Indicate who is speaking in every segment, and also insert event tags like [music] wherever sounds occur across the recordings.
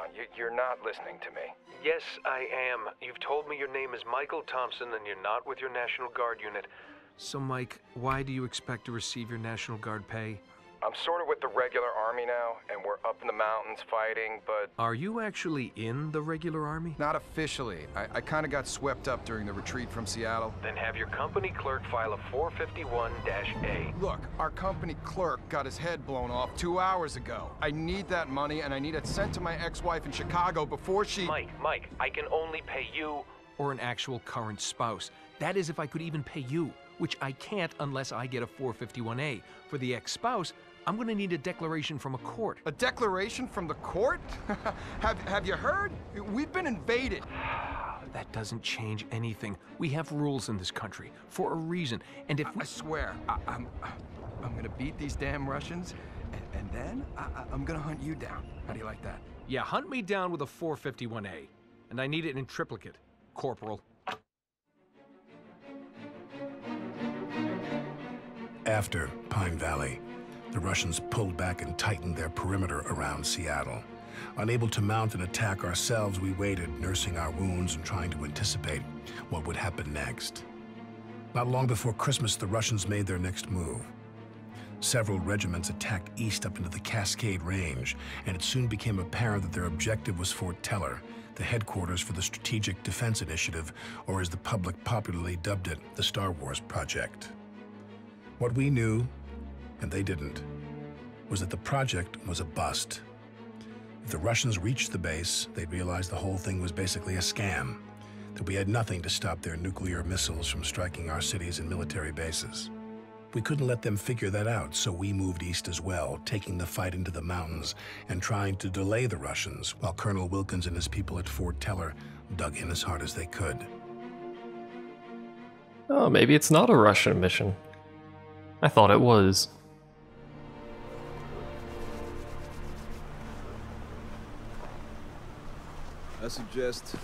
Speaker 1: on. You, you're not listening to me.
Speaker 2: Yes, I am. You've told me your name is Michael Thompson and you're not with your National Guard unit. So, Mike, why do you expect to receive your National Guard pay?
Speaker 1: I'm sort of with the regular army now, and we're up in the mountains fighting, but
Speaker 2: Are you actually in the regular army?
Speaker 3: Not officially. I, I kind of got swept up during the retreat from Seattle.
Speaker 2: Then have your company clerk file a 451-A.
Speaker 3: Look, our company clerk got his head blown off two hours ago. I need that money, and I need it sent to my ex-wife in Chicago before she...
Speaker 2: Mike, Mike, I can only pay you or an actual current spouse. That is if I could even pay you, which I can't unless I get a 451A. For the ex-spouse, I'm gonna need a declaration from a court.
Speaker 3: A declaration from the court? [laughs] have, have you heard? We've been invaded. [sighs]
Speaker 2: That doesn't change anything. We have rules in this country for a reason. And if
Speaker 3: I swear, I, I'm, I'm gonna beat these damn Russians, and, and then I, I- I'm gonna hunt you down. How do you like that?
Speaker 2: Yeah, hunt me down with a 451A. And I need it in triplicate, Corporal.
Speaker 4: After Pine Valley, the Russians pulled back and tightened their perimeter around Seattle. Unable to mount an attack ourselves, we waited, nursing our wounds and trying to anticipate what would happen next. Not long before Christmas, the Russians made their next move. Several regiments attacked east up into the Cascade Range, and it soon became apparent that their objective was Fort Teller, the headquarters for the Strategic Defense Initiative, or as the public popularly dubbed it, the Star Wars Project. What we knew, and they didn't, was that the project was a bust. If the Russians reached the base, they'd realize the whole thing was basically a scam, that we had nothing to stop their nuclear missiles from striking our cities and military bases. We couldn't let them figure that out, so we moved east as well, taking the fight into the mountains and trying to delay the Russians while Colonel Wilkins and his people at Fort Teller dug in as hard as they could.
Speaker 5: Oh, maybe it's not a Russian mission. I thought it was.
Speaker 6: Suggest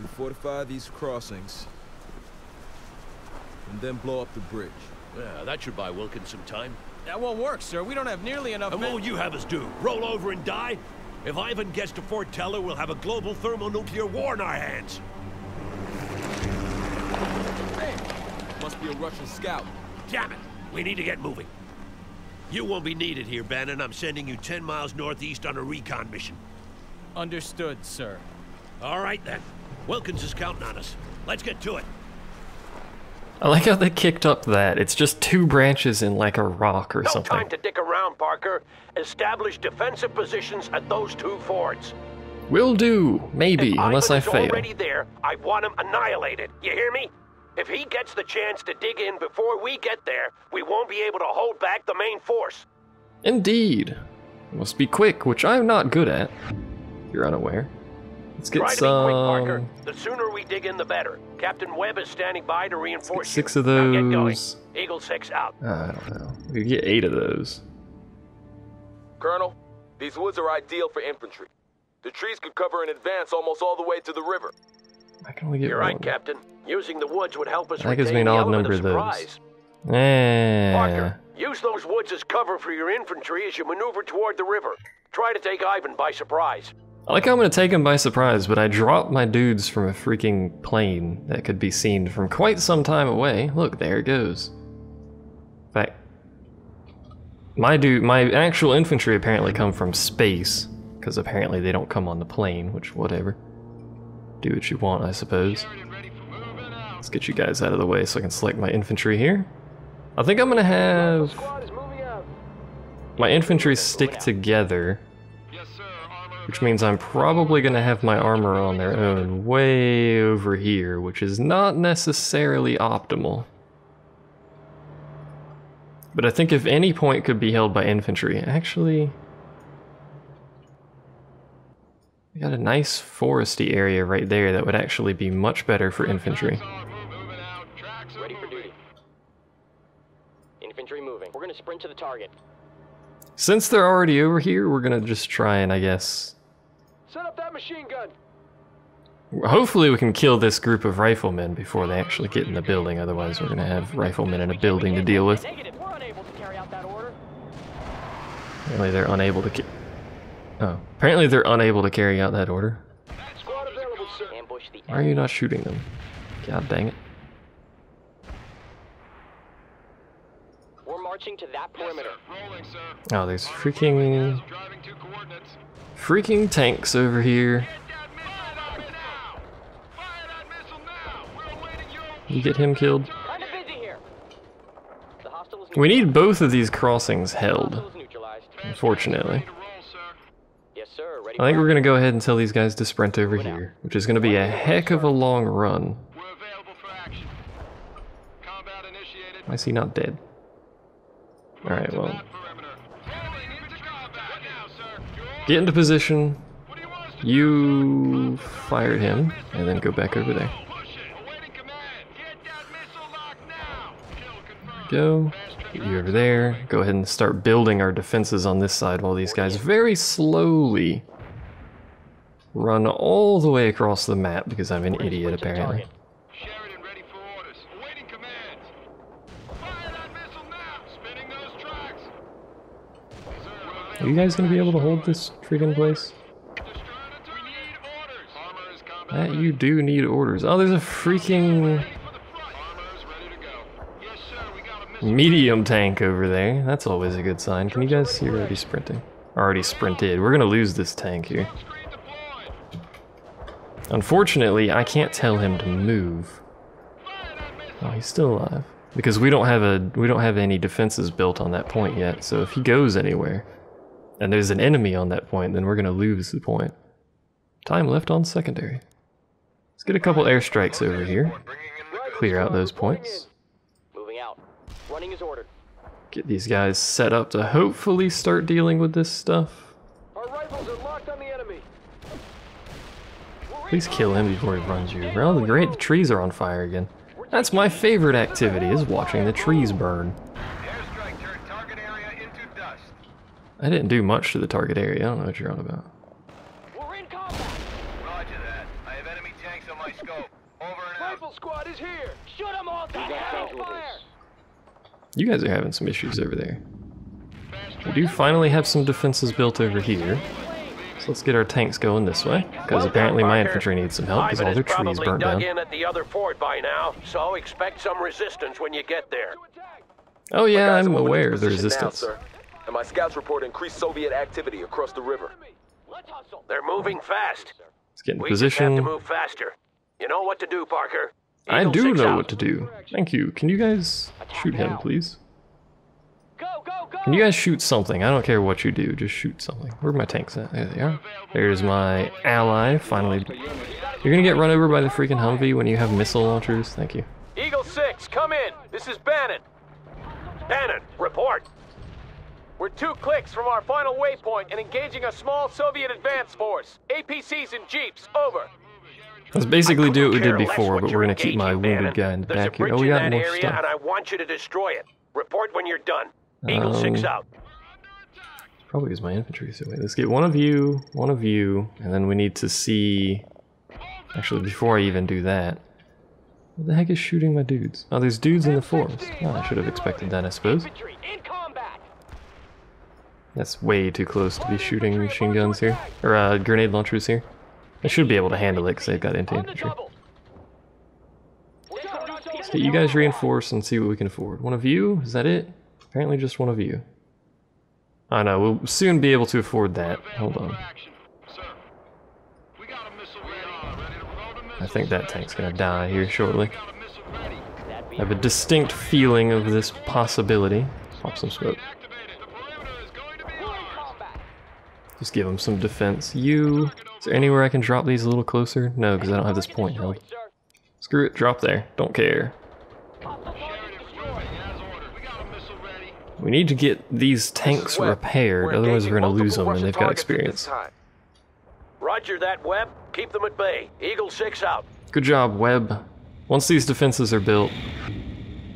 Speaker 6: we fortify these crossings and then blow up the bridge.
Speaker 7: Yeah, that should buy Wilkins some time.
Speaker 8: That won't work, sir. We don't have nearly enough
Speaker 7: And what will you have us do? Roll over and die? If Ivan gets to Fort Teller, we'll have a global thermonuclear war in our hands.
Speaker 6: Hey, must be a Russian scout.
Speaker 7: Damn it! We need to get moving. You won't be needed here, Bannon. I'm sending you 10 miles northeast on a recon mission.
Speaker 8: Understood, sir.
Speaker 7: All right, then. Wilkins is counting on us. Let's get to it.
Speaker 5: I like how they kicked up that. It's just two branches in like a rock or
Speaker 7: No
Speaker 5: something.
Speaker 7: time to dick around, Parker. Establish defensive positions at those two forts.
Speaker 5: Will do, maybe,
Speaker 7: If
Speaker 5: unless I
Speaker 7: Ivan's
Speaker 5: fail.
Speaker 7: already there, I want him annihilated. You hear me? If he gets the chance to dig in before we get there, we won't be able to hold back the main force.
Speaker 5: Indeed. Must be quick, which I'm not good at. If you're unaware. Let's get
Speaker 7: Try to be
Speaker 5: some.
Speaker 7: quick, Parker. The sooner we dig in, the better. Captain Webb is standing by to reinforce you.
Speaker 5: six of
Speaker 7: Now get going.
Speaker 5: those.
Speaker 7: Eagle 6 out.
Speaker 5: I don't know. We could get eight of those.
Speaker 6: Colonel, these woods are ideal for infantry. The trees could cover in advance almost all the way to the river.
Speaker 5: I can only get
Speaker 7: You're
Speaker 5: one.
Speaker 7: right, Captain. Using the woods would help us
Speaker 5: That gives me an odd
Speaker 7: element
Speaker 5: number
Speaker 7: of
Speaker 5: of those.
Speaker 7: surprise.
Speaker 5: Eh.
Speaker 7: Parker, use those woods as cover for your infantry as you maneuver toward the river. Try to take Ivan by surprise.
Speaker 5: I like how I'm gonna take him by surprise, but I dropped my dudes from a freaking plane that could be seen from quite some time away. Look, there it goes. In fact, my dude, my actual infantry apparently come from space, because apparently they don't come on the plane, which whatever. Do what you want, I suppose. Let's get you guys out of the way so I can select my infantry here. I think I'm gonna have my infantry stick together which means I'm probably going to have my armor on their own way over here, which is not necessarily optimal. But I think if any point could be held by infantry, actually... We got a nice foresty area right there that would actually be much better for infantry.
Speaker 9: Ready for duty. Infantry moving. We're gonna sprint to the target.
Speaker 5: Since they're already over here, we're going to just try and, I guess,
Speaker 9: Set up that machine gun.
Speaker 5: Hopefully we can kill this group of riflemen before they actually get in the building, otherwise we're gonna have riflemen in a building to deal with.
Speaker 9: Negative. We're unable to carry out that order.
Speaker 5: Apparently they're unable to Oh, apparently they're unable to carry out that order.
Speaker 9: Squad available, sir. Ambush the
Speaker 5: Why are you not shooting them? God dang it.
Speaker 9: We're marching to that perimeter.
Speaker 3: Rolling, sir.
Speaker 5: Oh, there's freaking Freaking tanks over here.
Speaker 3: Get that missile out now! Fire that missile now! We're awaiting your
Speaker 5: You get him killed.
Speaker 9: Kinda busy here. The hostile is
Speaker 5: We need both of these crossings held,
Speaker 9: Hostile is neutralized.
Speaker 5: unfortunately.
Speaker 3: to roll, sir.
Speaker 9: Yes, sir. Ready
Speaker 5: I think we're gonna go ahead and tell these guys to sprint over here, which is gonna be a heck of a long run.
Speaker 3: We're available for action. Combat initiated.
Speaker 5: Why is he not dead? Alright, well.
Speaker 3: That perimeter. Rolling into combat now, sir. well.
Speaker 5: Get into position.
Speaker 3: You want us to
Speaker 5: You fired him, and then go back over there.
Speaker 3: push it? Awaiting command. Get that missile locked now. Kill confirmed.
Speaker 5: Go. Get you over there. Go ahead and start building our defenses on this side while these guys very slowly run all the way across the map because I'm an idiot apparently.
Speaker 3: Sheridan ready for orders. Awaiting command. Fire that missile now. Spinning those tracks. Sir,
Speaker 5: Are you guys gonna be able to hold this freaking place?
Speaker 3: destroying it. We need orders. Armor is combat.
Speaker 5: That you do need orders. Oh, there's a freaking
Speaker 3: Ready for the front. Armor is ready to go. Yes, sir. We got a missile.
Speaker 5: medium tank over there. That's always a good sign. Can you guys see we're already sprinting? Already sprinted. We're gonna lose this tank here. Unfortunately, I can't tell him to move.
Speaker 3: That.
Speaker 5: Oh, he's still alive. Because we don't have a we don't have any defenses built on that point yet. So if he goes anywhere and there's an enemy on that point, then we're gonna lose the point. Time left on secondary. Let's get a couple airstrikes over here. Clear out those points.
Speaker 9: Moving out. Running is ordered.
Speaker 5: Get these guys set up to hopefully start dealing with this stuff.
Speaker 9: Our rifles are locked on the enemy.
Speaker 5: Please kill him before he runs you Well, great, the trees are on fire again. That's my favorite activity, is watching the trees burn.
Speaker 3: Airstrike turned target area into dust.
Speaker 5: I didn't do much to the target area, I don't know what you're on about.
Speaker 9: We're in combat.
Speaker 3: Roger that. I have enemy tanks on my scope. Over and out.
Speaker 9: Rifle squad is here. Shoot them all down. Fire.
Speaker 5: You guys are having some issues over there. We do finally have some defenses built over here. So let's get our tanks going this way, because apparently my infantry needs some help because all their trees burnt
Speaker 7: probably
Speaker 5: down.
Speaker 7: in at the other fort by now, so expect some resistance when you get there.
Speaker 5: Oh yeah,
Speaker 6: Guys
Speaker 5: I'm aware of the
Speaker 6: position now,
Speaker 5: resistance.
Speaker 6: sir. And my scouts report increased Soviet activity across the river.
Speaker 9: Let's hustle.
Speaker 7: They're moving fast.
Speaker 5: Let's get in
Speaker 7: We just have to move faster. You know what to do, Parker.
Speaker 5: I
Speaker 7: Eagle
Speaker 5: do know
Speaker 7: out.
Speaker 5: what to do. Thank you. Can you guys shoot him, please?
Speaker 9: Go, go, go.
Speaker 5: Can you guys shoot something? I don't care what you do, just shoot something. Where are my tanks at? There they are. There's my ally, finally. You're gonna get run over by the freaking Humvee when you have missile launchers? Thank you.
Speaker 7: Eagle 6, come in. This is Bannon. Bannon, report.
Speaker 1: We're two clicks from our final waypoint and engaging a small Soviet advance force. APCs and jeeps, over.
Speaker 5: Let's basically do what we did before, but we're gonna keep my wounded guy in the
Speaker 7: There's
Speaker 5: back here. Oh, we got more
Speaker 7: area,
Speaker 5: stuff.
Speaker 7: and I want you to destroy it. Report when you're done. Eagle 6
Speaker 5: Um,
Speaker 7: out.
Speaker 5: Probably use my infantry. So wait, let's get one of you, one of you, and then we need to see. Actually, before I even do that, what the heck is shooting my dudes? Oh, there's dudes in the forest. Oh, I should have expected that, I suppose.
Speaker 9: Infantry.
Speaker 5: That's way too close to be shooting machine guns here, or uh, grenade launchers here. I should be able to handle it because they've got anti-infantry.
Speaker 9: double.
Speaker 5: Let's get you guys reinforced and see what we can afford. One of you? Is that it? Apparently just one of you. I know, we'll soon be able to afford that. Hold on.
Speaker 3: Action. Sir. We got a missile radar ready to load a missile.
Speaker 5: I think that tank's gonna die here shortly.
Speaker 3: Got a missile ready.
Speaker 5: I have a distinct feeling of this possibility. Pop some smoke. Just give them some defense. You. Is there anywhere I can drop these a little closer? No, because I don't have this point held. Screw it, drop there. Don't care.
Speaker 9: Hostile target
Speaker 3: Sheridan
Speaker 9: destroyed.
Speaker 3: moving as ordered. We got a missile ready.
Speaker 5: We need to get these tanks repaired, otherwise we're gonna lose them and they've got experience.
Speaker 7: Roger that, Webb. Keep them at bay. Eagle 6 out.
Speaker 5: Good job, Webb. Once these defenses are built,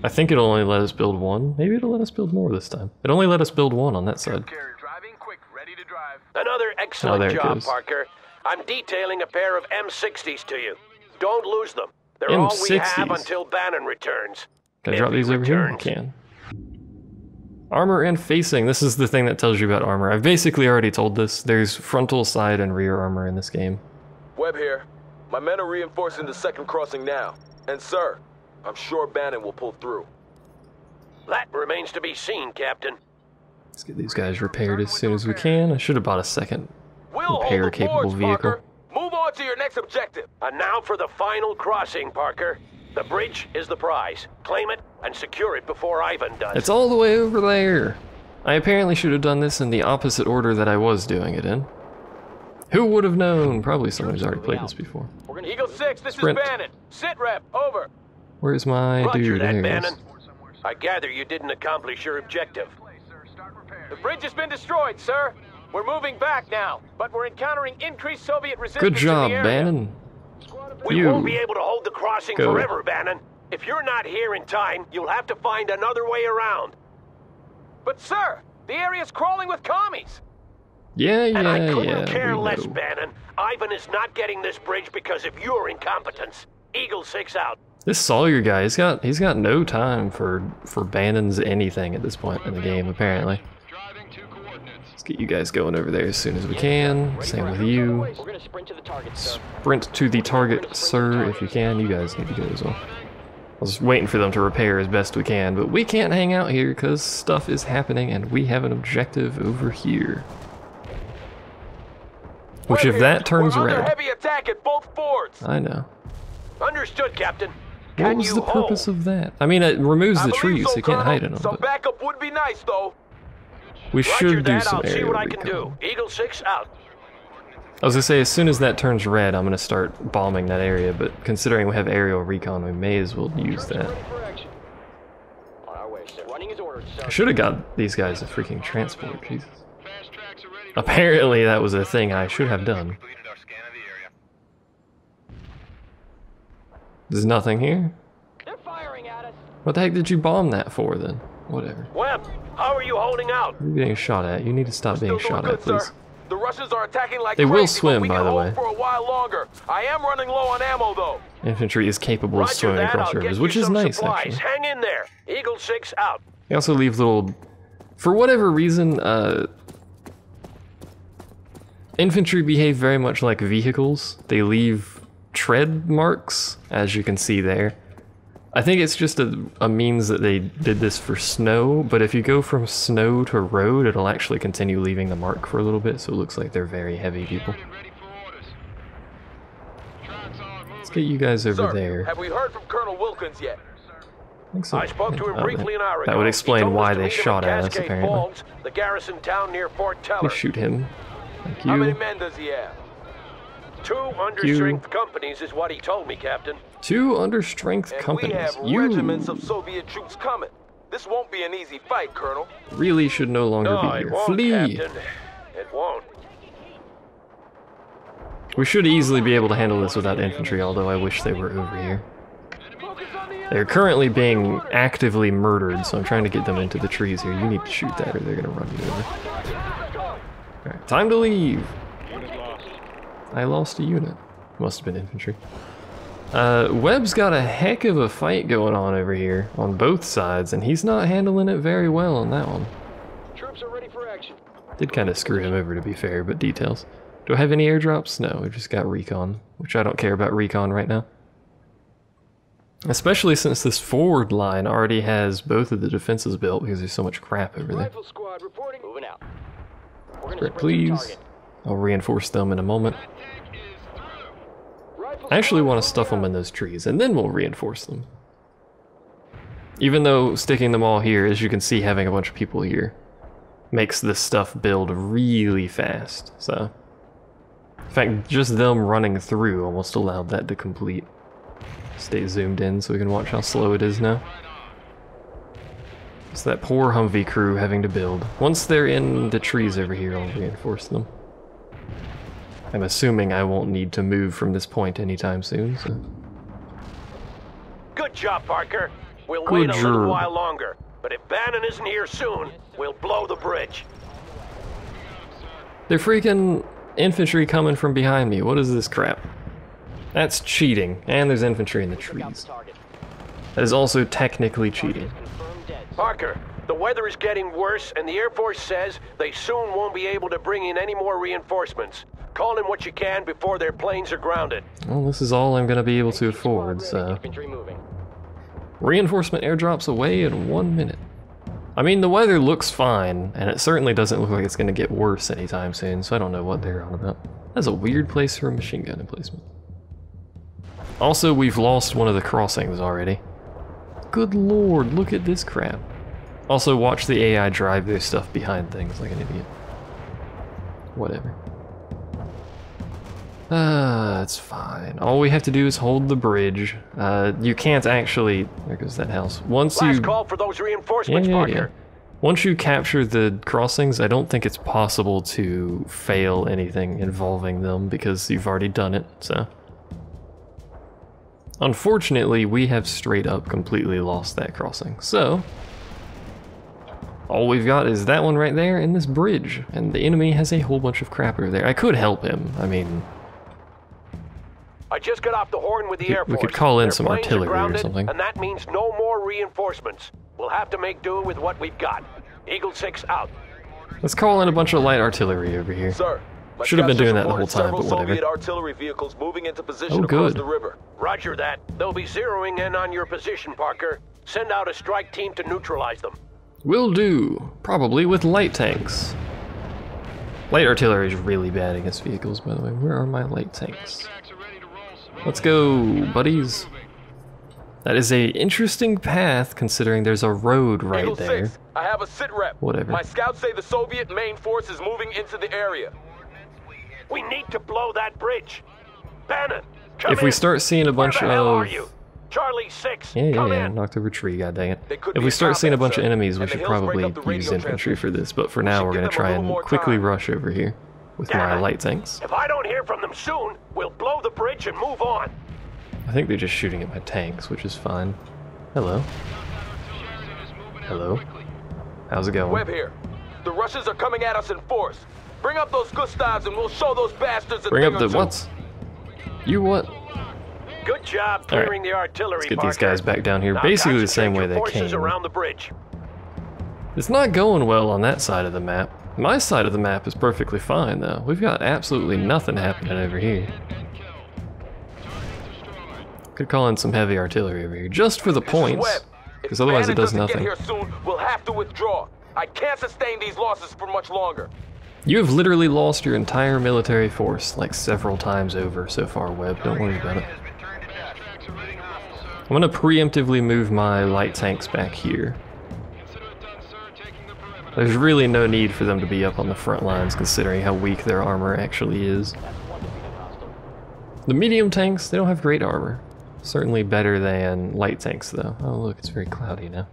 Speaker 5: I think it'll only let us build one. Maybe it'll let us build more this time. It only let us build one on that side.
Speaker 3: Carrier driving quick, ready to drive.
Speaker 7: Another excellent
Speaker 5: Oh,
Speaker 7: job. Parker. I'm detailing a pair of M60s to you. Don't lose them. They're all we have until Bannon returns.
Speaker 5: Can I drop these over here? I can. Armor and facing. This is the thing that tells you about armor. I've basically already told this. There's frontal, side, and rear armor in this game.
Speaker 6: Webb here. My men are reinforcing the second crossing now. And sir, I'm sure Bannon will pull through.
Speaker 7: That remains to be seen, Captain.
Speaker 5: Let's get these guys repaired as soon as we can. I should have bought a second
Speaker 6: We'll
Speaker 5: repair
Speaker 6: hold the
Speaker 5: capable
Speaker 6: forge,
Speaker 5: vehicle.
Speaker 6: Parker. Move on to your next objective.
Speaker 7: And now for the final crossing, Parker. The bridge is the prize. Claim it and secure it before Ivan does.
Speaker 5: It's all the way over there. I apparently should have done this in the opposite order that I was doing it in. Who would have known? Probably someone who's already played this before.
Speaker 1: Eagle 6, this
Speaker 5: Sprint.
Speaker 1: is Bannon. Sit rep, over.
Speaker 5: Where's my
Speaker 7: Roger
Speaker 5: dude?
Speaker 7: that. Bannon. I gather you didn't accomplish your objective.
Speaker 1: The bridge has been destroyed, sir. We're moving back now, but we're encountering increased Soviet resistance
Speaker 5: Good job,
Speaker 1: in the area.
Speaker 5: Bannon.
Speaker 7: We
Speaker 5: You.
Speaker 7: won't be able to hold the crossing
Speaker 5: Go.
Speaker 7: forever, Bannon. If you're not here in time, you'll have to find another way around.
Speaker 1: But sir, the area's crawling with commies.
Speaker 5: Yeah, yeah,
Speaker 7: And I
Speaker 5: yeah,
Speaker 7: couldn't
Speaker 5: yeah.
Speaker 7: care less,
Speaker 5: know.
Speaker 7: Bannon. Ivan is not getting this bridge because of your incompetence. Eagle 6 out.
Speaker 5: This Sawyer guy, he's got he's got no time for for Bannon's anything at this point in the game. Apparently.
Speaker 3: Driving to coordinates.
Speaker 5: Let's get you guys going over there as soon as we can. Same with you.
Speaker 9: Sprint to the target, sir.
Speaker 5: Sprint to the target, sir, if you can. You guys need to go as well. I was waiting for them to repair as best we can, but we can't hang out here because stuff is happening and we have an objective over here. Which, if that turns red,
Speaker 6: heavy attack at both fords.
Speaker 5: I know.
Speaker 7: Understood, Captain.
Speaker 5: What was the purpose of that? I mean, it removes the trees,
Speaker 6: so,
Speaker 5: you can't hide in them.
Speaker 6: Some backup would be nice, though.
Speaker 5: We
Speaker 7: Roger
Speaker 5: should do
Speaker 7: that.
Speaker 5: some
Speaker 7: I'll see what I can
Speaker 5: recon.
Speaker 7: do. Eagle 6 out.
Speaker 5: I was gonna say, as soon as that turns red, I'm gonna start bombing that area. But considering we have aerial recon, we may as well use that.
Speaker 9: Ready for action. On our way, sir. Running as ordered, sir.
Speaker 5: I should have got these guys a freaking transport. Jesus.
Speaker 3: Fast tracks are ready.
Speaker 5: Apparently, that was a thing I should have done.
Speaker 3: Completed our scan of the area.
Speaker 5: There's nothing here.
Speaker 9: They're firing at us.
Speaker 5: What the heck did you bomb that for then? Whatever.
Speaker 7: Webb, how are you holding out?
Speaker 5: You're getting shot at. You need to stop being shot
Speaker 6: good,
Speaker 5: at, please.
Speaker 6: sir. The Russians are attacking like
Speaker 5: They will
Speaker 6: crazy, but
Speaker 5: swim, by the way.
Speaker 6: for a while longer. I am running low on ammo, though.
Speaker 5: Infantry is capable of
Speaker 7: Roger
Speaker 5: swimming
Speaker 7: that.
Speaker 5: across
Speaker 7: I'll
Speaker 5: rivers, which is nice,
Speaker 7: supplies.
Speaker 5: actually.
Speaker 7: Hang in there. Eagle 6 out.
Speaker 5: They also leave little, for whatever reason, uh, infantry behave very much like vehicles. They leave tread marks, as you can see there. I think it's just a, a means that they did this for snow, but if you go from snow to road, it'll actually continue leaving the mark for a little bit, so it looks like they're very heavy people.
Speaker 3: Get ready for orders. Tracks are moving.
Speaker 5: Let's get you guys over
Speaker 6: Sir,
Speaker 5: there.
Speaker 6: have we heard from Colonel Wilkins yet?
Speaker 5: I think so.
Speaker 7: I spoke to him
Speaker 5: Oh,
Speaker 7: briefly
Speaker 5: that-
Speaker 7: an hour ago.
Speaker 5: That would explain why they shot
Speaker 7: at
Speaker 5: at us, apparently.
Speaker 7: Falls, the garrison town near Fort Teller.
Speaker 5: Please shoot him. Thank
Speaker 6: How many
Speaker 5: you.
Speaker 6: men does he have?
Speaker 7: Two understrength companies is what he told me, Captain.
Speaker 5: Two understrength
Speaker 6: And
Speaker 5: companies.
Speaker 6: we have
Speaker 5: You
Speaker 6: regiments of Soviet troops coming. This won't be an easy fight, Colonel.
Speaker 5: really should no longer
Speaker 7: No,
Speaker 5: be
Speaker 7: it
Speaker 5: here.
Speaker 7: won't,
Speaker 5: Flee!
Speaker 7: Captain. It won't.
Speaker 5: We should easily be able to handle this without infantry, although I wish they were over here. They're currently being actively murdered, so I'm trying to get them into the trees here. You need to shoot that or they're gonna run you over. Alright, time to leave! I lost a unit. Must have been infantry. Uh, Webb's got a heck of a fight going on over here on both sides, and he's not handling it very well on that one.
Speaker 9: Troops are ready for action.
Speaker 5: Did kind of screw him over to be fair, but details. Do I have any airdrops? No, we just got recon, which I don't care about recon right now. Especially since this forward line already has both of the defenses built because there's so much crap over there.
Speaker 9: Rifle squad reporting. Moving out. We're gonna
Speaker 5: Right,
Speaker 9: sprint to the
Speaker 5: please.
Speaker 9: target.
Speaker 5: I'll reinforce them in a moment. I actually want to stuff them in those trees, and then we'll reinforce them. Even though sticking them all here, as you can see, having a bunch of people here makes this stuff build really fast. So, in fact, just them running through almost allowed that to complete. Stay zoomed in so we can watch how slow it is now. It's that poor Humvee crew having to build. Once they're in the trees over here, I'll reinforce them. I'm assuming I won't need to move from this point anytime soon, so...
Speaker 7: Good job, Parker. We'll
Speaker 5: Good
Speaker 7: wait a little
Speaker 5: job.
Speaker 7: while longer. But if Bannon isn't here soon, we'll blow the bridge.
Speaker 5: They're freaking infantry coming from behind me. What is this crap? That's cheating. And there's infantry in the
Speaker 9: Took out the
Speaker 5: trees. That is also technically cheating.
Speaker 7: Parker, The weather is getting worse, and the Air Force says they soon won't be able to bring in any more reinforcements. Call in what you can before their planes are grounded.
Speaker 5: Well, this is all I'm gonna be able to afford, so. Reinforcement airdrops away in one minute. I mean, the weather looks fine, and it certainly doesn't look like it's gonna get worse anytime soon, so I don't know what they're on about. That's a weird place for a machine gun emplacement. Also, we've lost one of the crossings already. Good lord, look at this crap. Also, watch the AI drive their stuff behind things like an idiot. Whatever. Ah, that's fine. All we have to do is hold the bridge. Uh, you can't actually... There goes that house. Once
Speaker 7: Last
Speaker 5: you...
Speaker 7: call for those reinforcements,
Speaker 5: yeah, yeah.
Speaker 7: Parker.
Speaker 5: Once you capture the crossings, I don't think it's possible to fail anything involving them because you've already done it, so. Unfortunately, we have straight up completely lost that crossing, so. All we've got is that one right there and this bridge, and the enemy has a whole bunch of crap over there. I could help him, I mean,
Speaker 7: I just got off the horn with the
Speaker 5: We-
Speaker 7: Air
Speaker 5: we could call in
Speaker 7: Their
Speaker 5: some artillery or something.
Speaker 7: And that means no more reinforcements. We'll have to make do with what we've got. Eagle 6 out.
Speaker 5: let's call in a bunch of light artillery over here.
Speaker 6: Sir.
Speaker 5: Should have been doing that the whole time, but whatever.
Speaker 6: Soviet artillery vehicles moving into position
Speaker 5: Oh, good.
Speaker 6: the river.
Speaker 7: Roger that. They'll be zeroing in on your position, Parker. Send out a strike team to neutralize them.
Speaker 5: Will do. Probably with light tanks. Light artillery is really bad against vehicles, by the way. Where are my light tanks? Let's go, buddies. That is a interesting path, considering there's a road right
Speaker 6: Eagle
Speaker 5: there.
Speaker 6: 6, I have a sit rep.
Speaker 5: Whatever.
Speaker 6: My scouts say the Soviet main force is moving into the area.
Speaker 7: We need to blow that bridge. Bannon, come
Speaker 5: If we
Speaker 7: in.
Speaker 5: start seeing a bunch
Speaker 7: the hell are
Speaker 5: of
Speaker 7: you? Charlie 6,
Speaker 5: yeah, yeah, yeah, knocked over tree. God dang it! If we start seeing a bunch of enemies, we should probably
Speaker 6: up the radio
Speaker 5: use infantry for this. But for now, we're gonna try and quickly rush over here with
Speaker 7: Damn
Speaker 5: my
Speaker 7: it.
Speaker 5: light tanks.
Speaker 7: If I don't hear from them soon, we'll blow the bridge and move on.
Speaker 5: I think they're just shooting at my tanks, which is fine. Hello. Hello. How's it going?
Speaker 6: Webb here. The Russians are coming at us in force. Bring up those Gustavs and we'll show those bastards a
Speaker 5: Bring up the what? You what?
Speaker 7: Good job
Speaker 5: All right.
Speaker 7: clearing the artillery,
Speaker 5: Let's get these guys back down here,
Speaker 7: Now
Speaker 5: basically the same way they came.
Speaker 7: around the bridge.
Speaker 5: It's not going well on that side of the map. My side of the map is perfectly fine, though. We've got absolutely nothing happening over here. Could call in some heavy artillery over here, just for the points. Because otherwise it does nothing.
Speaker 6: Get here soon, we'll have to withdraw. I can't sustain these losses for much longer.
Speaker 5: You have literally lost your entire military force, like several times over so far, Webb. Don't worry about it. I'm gonna preemptively move my light tanks back here. There's really no need for them to be up on the front lines considering how weak their armor actually is. The medium tanks, they don't have great armor. Certainly better than light tanks though. Oh look, it's very cloudy now.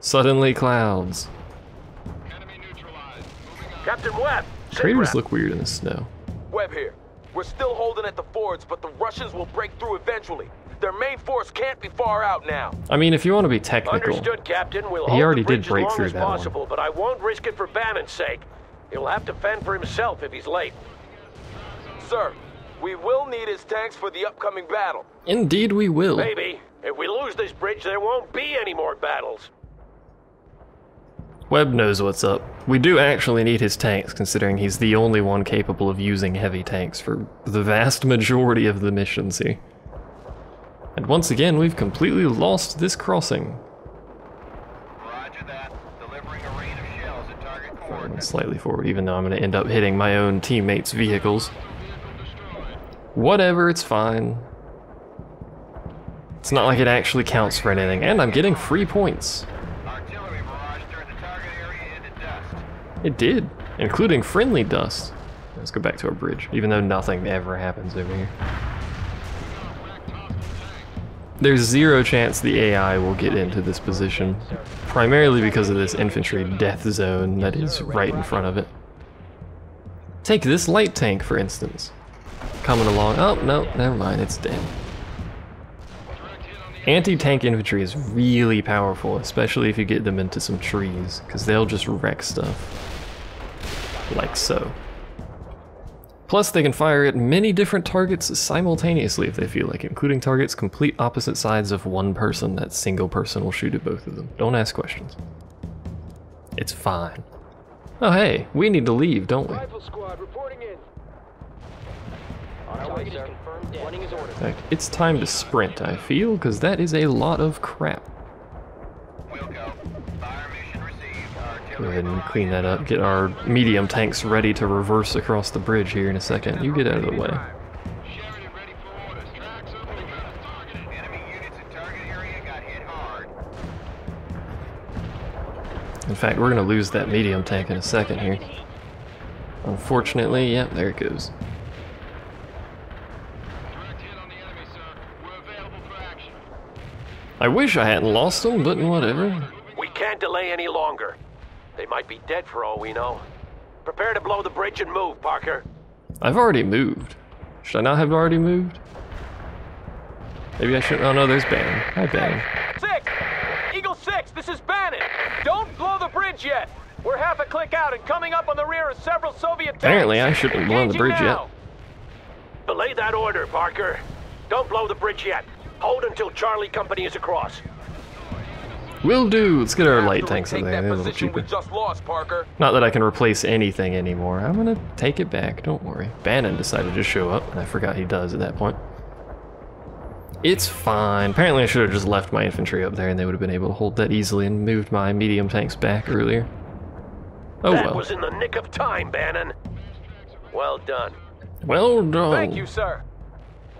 Speaker 5: Suddenly clouds.
Speaker 7: Captain Webb, sit
Speaker 5: Craters look weird in the snow.
Speaker 6: Webb here. We're still holding at the fords, but the Russians will break through eventually. Their main force can't be far out now.
Speaker 5: I mean, if you want to be technical,
Speaker 7: Understood, Captain. We'll
Speaker 5: He already did break through that one.
Speaker 7: possible, but I won't risk it for Bannon's sake. He'll have to fend for himself if he's late.
Speaker 6: Sir, we will need his tanks for the upcoming battle.
Speaker 5: indeed we will.
Speaker 7: Maybe. If we lose this bridge, there won't be any more battles.
Speaker 5: Webb knows what's up. We do actually need his tanks, considering he's the only one capable of using heavy tanks for the vast majority of the missions here. And once again, we've completely lost this crossing.
Speaker 3: Roger that. Delivering a rain of shells at target coordinates.
Speaker 5: Slightly forward, even though I'm going to end up hitting my own teammates' vehicles. Whatever, it's fine. It's not like it actually counts for anything, and I'm getting free points.
Speaker 3: Artillery barrage turned the target area into dust.
Speaker 5: It did, including friendly dust. Let's go back to our bridge, even though nothing ever happens over here. There's zero chance the AI will get into this position, primarily because of this infantry death zone that is right in front of it. Take this light tank, for instance. Coming along. Oh, no, never mind, it's dead. Anti-tank infantry is really powerful, especially if you get them into some trees, because they'll just wreck stuff. Like so. Plus, they can fire at many different targets simultaneously if they feel like, it, including targets complete opposite sides of one person. That single person will shoot at both of them. Don't ask questions. It's fine. Oh hey, we need to leave, don't we?
Speaker 1: Rifle squad reporting in.
Speaker 9: On our way, sir. Running his orders.
Speaker 5: In fact, it's time to sprint, I feel, because that is a lot of crap. Ahead and clean that up. Get our medium tanks ready to reverse across the bridge here in a second. You get out of the way.
Speaker 3: In
Speaker 5: fact, we're going to lose that medium tank in a second here. Unfortunately, yep, there it goes. I wish I hadn't lost them, but whatever.
Speaker 7: We can't delay any longer. They might be dead for all we know. Prepare to blow the bridge and move, Parker.
Speaker 5: I've already moved. Should I not have already moved? Maybe I shouldn't. Oh no, there's Bannon. Hi, Bannon.
Speaker 1: Six! Eagle 6, this is Bannon! Don't blow the bridge yet! We're half a click out and coming up on the rear of several Soviet tanks.
Speaker 5: Apparently, I shouldn't have blown the bridge yet.
Speaker 1: now.
Speaker 7: Belay that order, Parker. Don't blow the bridge yet. Hold until Charlie Company is across.
Speaker 5: Will do. Let's get our light tanks up
Speaker 6: take
Speaker 5: there.
Speaker 6: that
Speaker 5: They're a little cheaper.
Speaker 6: we just lost, Parker.
Speaker 5: Not that I can replace anything anymore. I'm gonna take it back. Don't worry. Bannon decided to show up, and I forgot he does at that point. It's fine. Apparently, I should have just left my infantry up there, and they would have been able to hold that easily and moved my medium tanks back earlier. Oh
Speaker 7: that
Speaker 5: well.
Speaker 7: was in the nick of time, Bannon. Well done.
Speaker 5: Well done.
Speaker 1: Thank you, sir.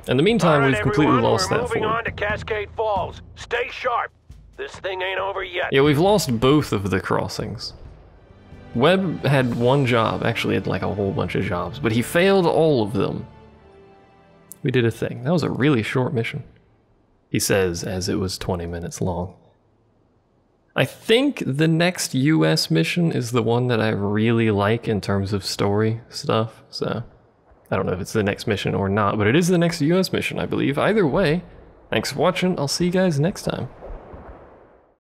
Speaker 5: In the meantime,
Speaker 7: right,
Speaker 5: we've completely
Speaker 7: everyone,
Speaker 5: lost
Speaker 7: we're
Speaker 5: that
Speaker 7: moving
Speaker 5: fort.
Speaker 7: on to Cascade Falls. Stay sharp. This thing ain't over yet.
Speaker 5: Yeah, we've lost both of the crossings. Webb had one job, actually had like a whole bunch of jobs, but he failed all of them. We did a thing. That was a really short mission. He says as it was 20 minutes long. I think the next US mission is the one that I really like in terms of story stuff, so I don't know if it's the next mission or not, but it is the next US mission, I believe. Either way, thanks for watching. I'll see you guys next time.